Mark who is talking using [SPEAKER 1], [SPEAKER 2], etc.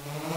[SPEAKER 1] Mm-hmm.